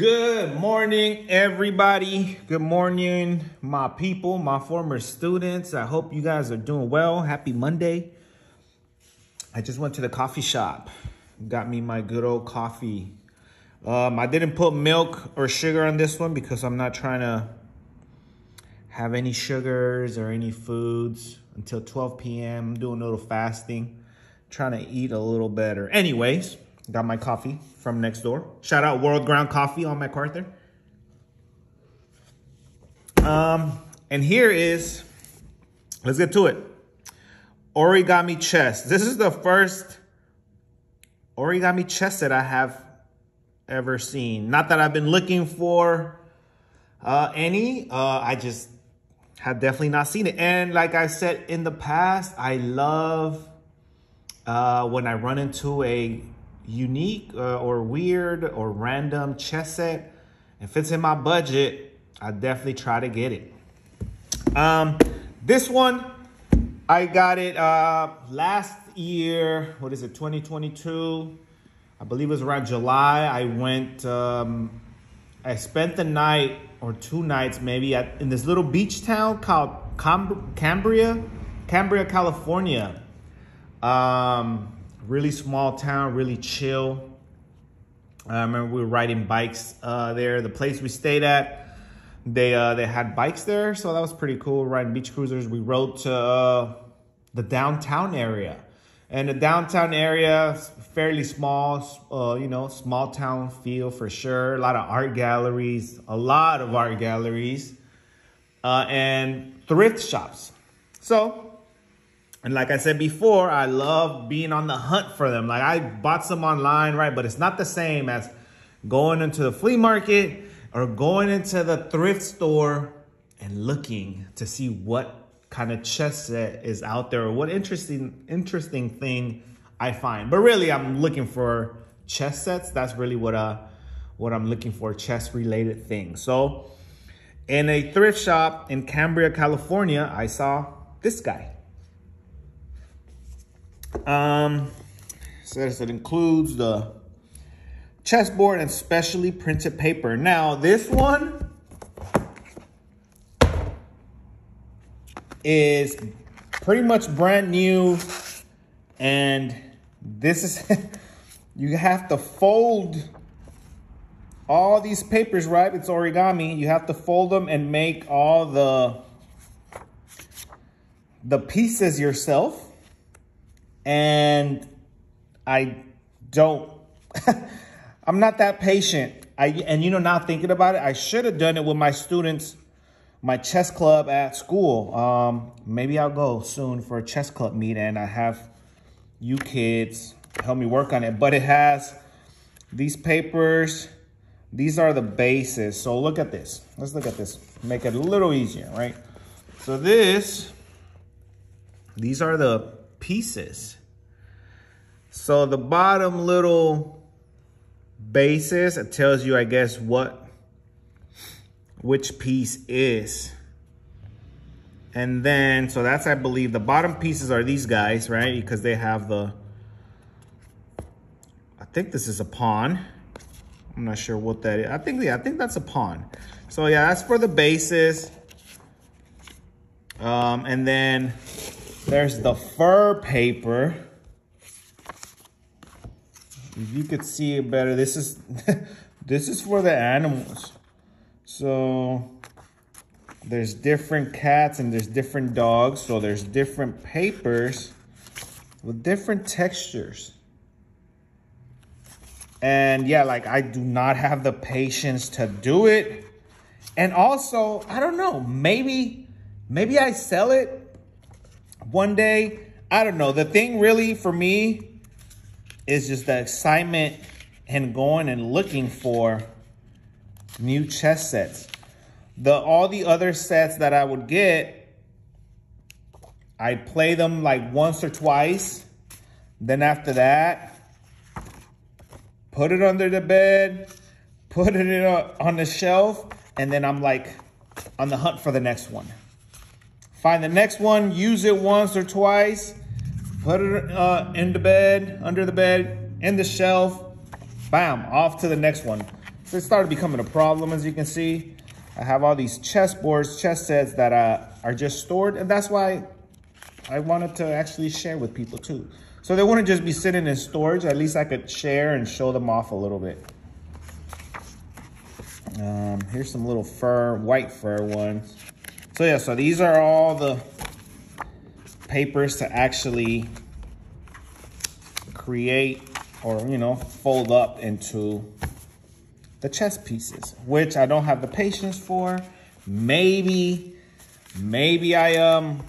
Good morning, everybody. Good morning, my people, my former students. I hope you guys are doing well. Happy Monday. I just went to the coffee shop, got me my good old coffee. Um, I didn't put milk or sugar on this one because I'm not trying to have any sugars or any foods until 12 p.m. I'm doing a little fasting, trying to eat a little better. Anyways, got my coffee from next door. Shout out World Ground Coffee on MacArthur. Um, and here is, let's get to it. Origami chess. This is the first origami chess that I have ever seen. Not that I've been looking for uh, any. Uh, I just have definitely not seen it. And like I said in the past, I love uh, when I run into a unique uh, or weird or random chess set, if it's in my budget, I definitely try to get it. Um, this one, I got it uh, last year. What is it, 2022? I believe it was around July. I went, um, I spent the night or two nights maybe at, in this little beach town called Cam- Cambria, Cambria, California. Um, really small town, really chill. I remember we were riding bikes uh, there. The place we stayed at, they uh, they had bikes there, so that was pretty cool. Riding beach cruisers. We rode to uh, the downtown area, and the downtown area fairly small. Uh, you know, small town feel for sure. A lot of art galleries, a lot of art galleries, uh, and thrift shops. So and like I said before, I love being on the hunt for them. Like I bought some online, right? But it's not the same as going into the flea market or going into the thrift store and looking to see what kind of chess set is out there or what interesting interesting thing I find. But really I'm looking for chess sets. That's really what uh what I'm looking for, chess related things. So in a thrift shop in Cambria, California, I saw this guy. Um, says it includes the chessboard and specially printed paper. Now, this one is pretty much brand new. And this is, you have to fold all these papers, right? It's origami. You have to fold them and make all the, the pieces yourself and I don't, I'm not that patient. I, and you know, now thinking about it, I should have done it with my students, my chess club at school. Um, maybe I'll go soon for a chess club meet and I have you kids help me work on it. But it has these papers. These are the bases. So look at this. Let's look at this. Make it a little easier, right? So this, these are the pieces. So the bottom little basis, it tells you, I guess, what, which piece is. And then, so that's, I believe, the bottom pieces are these guys, right? Because they have the, I think this is a pawn. I'm not sure what that is. I think, yeah, I think that's a pawn. So yeah, that's for the bases. Um, and then there's the fur paper. If you could see it better, this is this is for the animals. So there's different cats and there's different dogs. So there's different papers with different textures. And yeah, like I do not have the patience to do it. And also, I don't know, maybe, maybe I sell it one day. I don't know. The thing really for me is just the excitement and going and looking for new chess sets. The all the other sets that I would get, I'd play them like once or twice. Then after that, put it under the bed, put it on the shelf, and then I'm like on the hunt for the next one. Find the next one, use it once or twice, put it uh, in the bed, under the bed, in the shelf, bam, off to the next one. So it started becoming a problem, as you can see. I have all these chess boards, chess sets that uh, are just stored, and that's why I wanted to actually share with people too. So they wouldn't just be sitting in storage, at least I could share and show them off a little bit. Um, here's some little fur, white fur ones. So yeah, so these are all the papers to actually create or, you know, fold up into the chess pieces, which I don't have the patience for. Maybe, maybe I, um,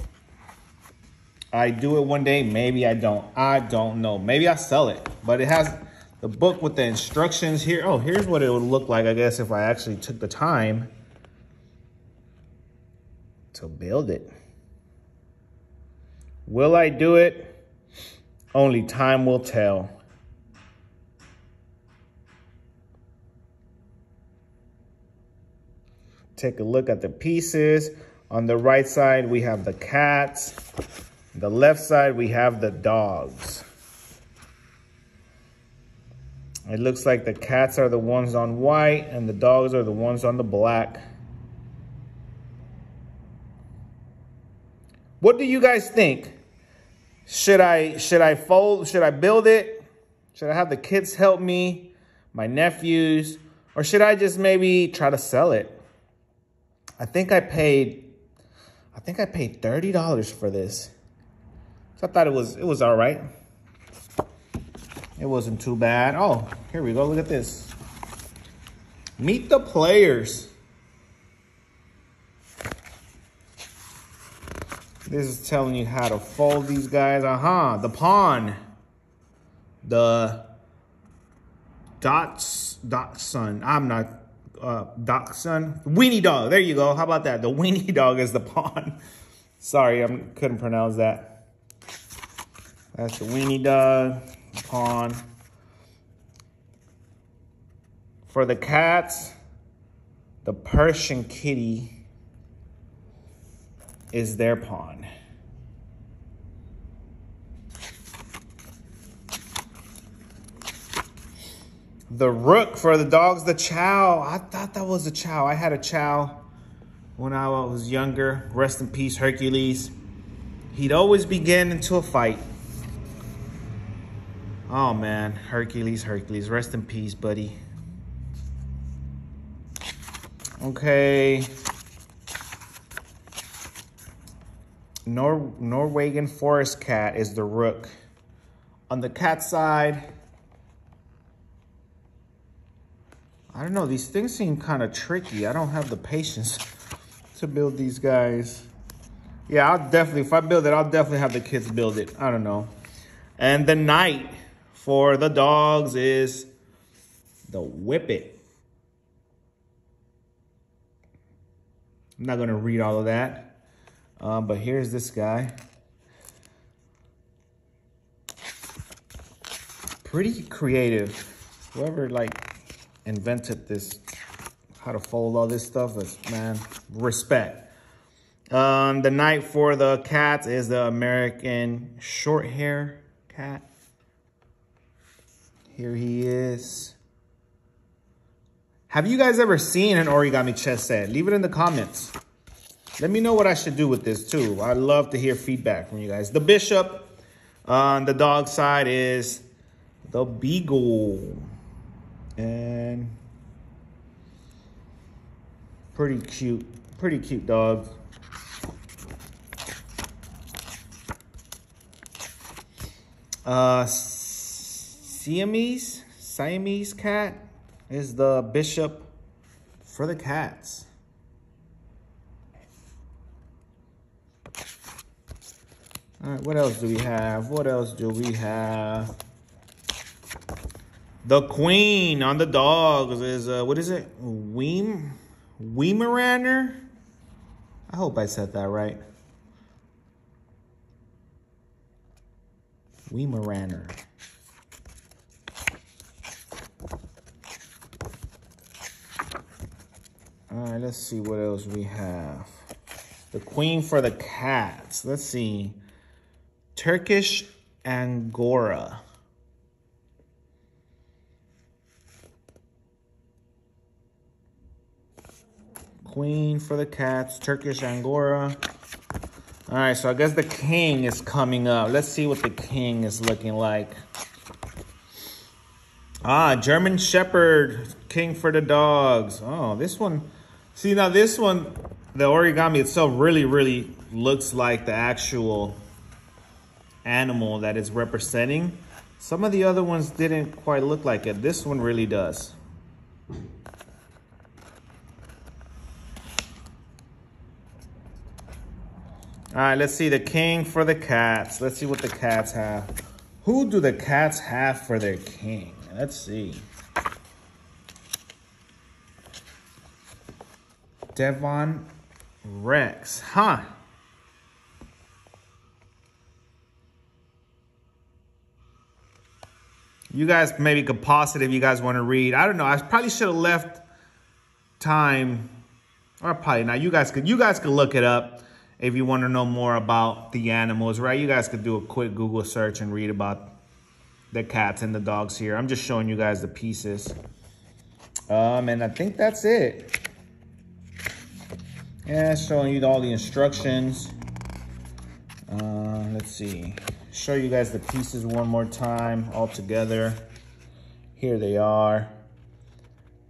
I do it one day. Maybe I don't. I don't know. Maybe I sell it, but it has the book with the instructions here. Oh, here's what it would look like, I guess, if I actually took the time to build it. Will I do it? Only time will tell. Take a look at the pieces. On the right side, we have the cats. The left side, we have the dogs. It looks like the cats are the ones on white and the dogs are the ones on the black. What do you guys think? Should I should I fold? Should I build it? Should I have the kids help me, my nephews, or should I just maybe try to sell it? I think I paid I think I paid $30 for this. So I thought it was it was all right. It wasn't too bad. Oh, here we go. Look at this. Meet the players. This is telling you how to fold these guys. Uh-huh. The pawn. The dots dachshund. I'm not uh dachshund. Weenie dog. There you go. How about that? The weenie dog is the pawn. Sorry, I couldn't pronounce that. That's the weenie dog pawn. For the cats, the Persian kitty is their pawn. The rook for the dogs, the chow. I thought that was a chow. I had a chow when I was younger. Rest in peace, Hercules. He'd always be getting into a fight. Oh man, Hercules, Hercules. Rest in peace, buddy. Okay. Nor Norwegian forest cat is the rook. On the cat side, I don't know, these things seem kind of tricky. I don't have the patience to build these guys. Yeah, I'll definitely, if I build it, I'll definitely have the kids build it. I don't know. And the knight for the dogs is the whippet. I'm not going to read all of that. Um, but here's this guy. Pretty creative. Whoever like invented this, how to fold all this stuff is, man, respect. Um, the knight for the cats is the American short hair cat. Here he is. Have you guys ever seen an origami chess set? Leave it in the comments. Let me know what I should do with this too. I'd love to hear feedback from you guys. The bishop on the dog side is the beagle. And pretty cute, pretty cute dog. Uh, Siamese, Siamese cat is the bishop for the cats. All right, what else do we have? What else do we have? The queen on the dogs is, uh, what is it? Weem? Weimaraner? I hope I said that right. Weimaraner. All right, let's see what else we have. The queen for the cats. Let's see. Turkish Angora. Queen for the cats, Turkish Angora. All right, so I guess the king is coming up. Let's see what the king is looking like. Ah, German Shepherd, king for the dogs. Oh, this one. See, now this one, the origami itself really, really looks like the actual animal that it's representing. Some of the other ones didn't quite look like it. This one really does. All right, let's see the king for the cats. Let's see what the cats have. Who do the cats have for their king? Let's see. Devon Rex. Huh. You guys maybe could pause it if you guys want to read. I don't know. I probably should have left time. Or probably not. You guys could you guys could look it up if you want to know more about the animals, right? You guys could do a quick Google search and read about the cats and the dogs here. I'm just showing you guys the pieces. Um, and I think that's it. Yeah, showing you all the instructions. Uh, let's see. Show you guys the pieces one more time all together. Here they are.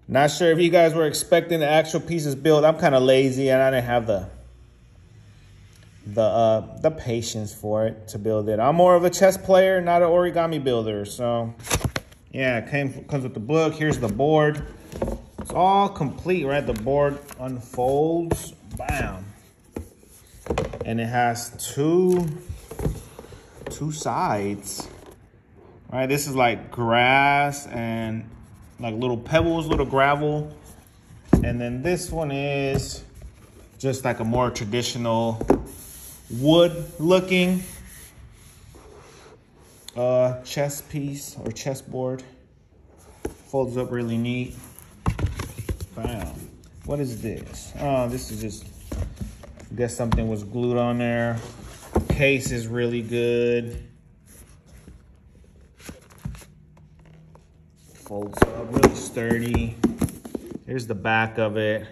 Not sure if you guys were expecting the actual pieces built. I'm kind of lazy and I didn't have the the uh, the patience for it to build it. I'm more of a chess player, not an origami builder. So yeah, it came comes with the book. Here's the board. It's all complete, right? The board unfolds, bam, and it has two two sides. Right, this is like grass and like little pebbles, little gravel. And then this one is just like a more traditional wood looking uh, chess piece or chessboard. Folds up really neat. Bam. What is this? Oh, this is just, I guess something was glued on there. Case is really good. Folds up, really sturdy. Here's the back of it.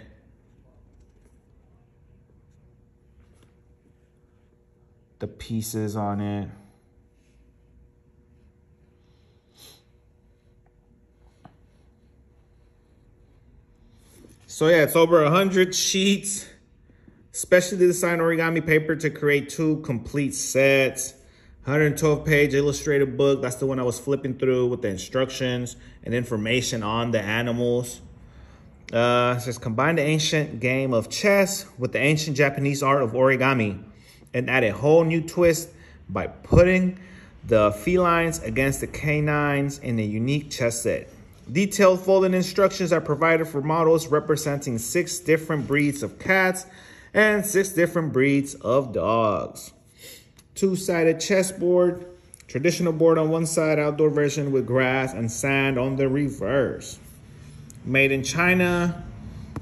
the pieces on it. So yeah, it's over a 100 sheets, specially designed origami paper to create two complete sets. 112 page illustrated book. That's the one I was flipping through with the instructions and information on the animals. Uh, it says combine the ancient game of chess with the ancient Japanese art of origami and add a whole new twist by putting the felines against the canines in a unique chess set. Detailed folding instructions are provided for models representing six different breeds of cats and six different breeds of dogs. Two-sided chessboard, traditional board on one side, outdoor version with grass and sand on the reverse. Made in China,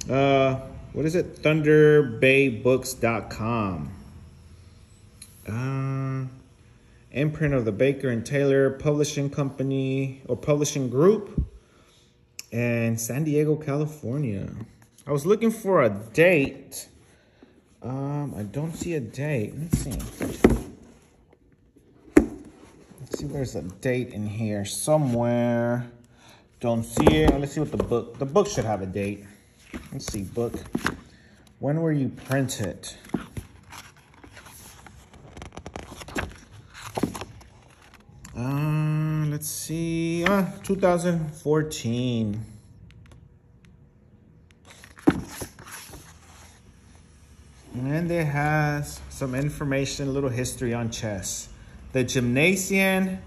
uh, what is it? ThunderBayBooks.com. Uh, imprint of the Baker and Taylor Publishing Company or Publishing Group in San Diego, California. I was looking for a date. Um, I don't see a date. Let's see. Let's see there's a date in here somewhere. Don't see it. Let's see what the book. The book should have a date. Let's see, book. When were you printed? Uh, let's see. Uh, 2014. And it has some information, a little history on chess. The gymnasium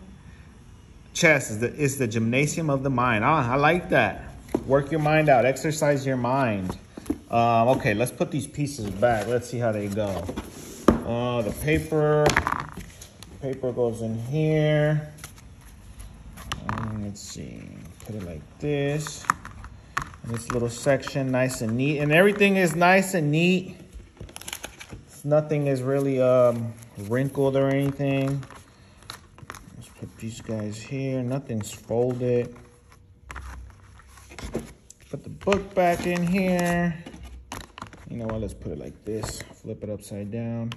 chess is the, is the gymnasium of the mind. Ah, I like that. Work your mind out. Exercise your mind. Um, okay, let's put these pieces back. Let's see how they go. Uh, the paper paper goes in here. And let's see, put it like this. This little section, nice and neat. And everything is nice and neat. Nothing is really um, wrinkled or anything. Let's put these guys here. Nothing's folded. Put the book back in here. You know what? Let's put it like this. Flip it upside down.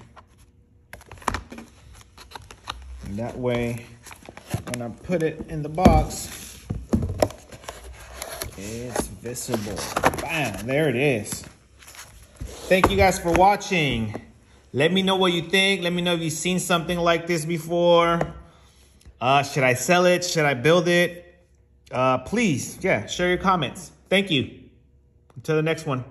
And that way, when I put it in the box, it's visible. Bam, there it is. Thank you guys for watching. Let me know what you think. Let me know if you've seen something like this before. Uh, should I sell it? Should I build it? Uh, please, yeah, share your comments. Thank you. Until the next one.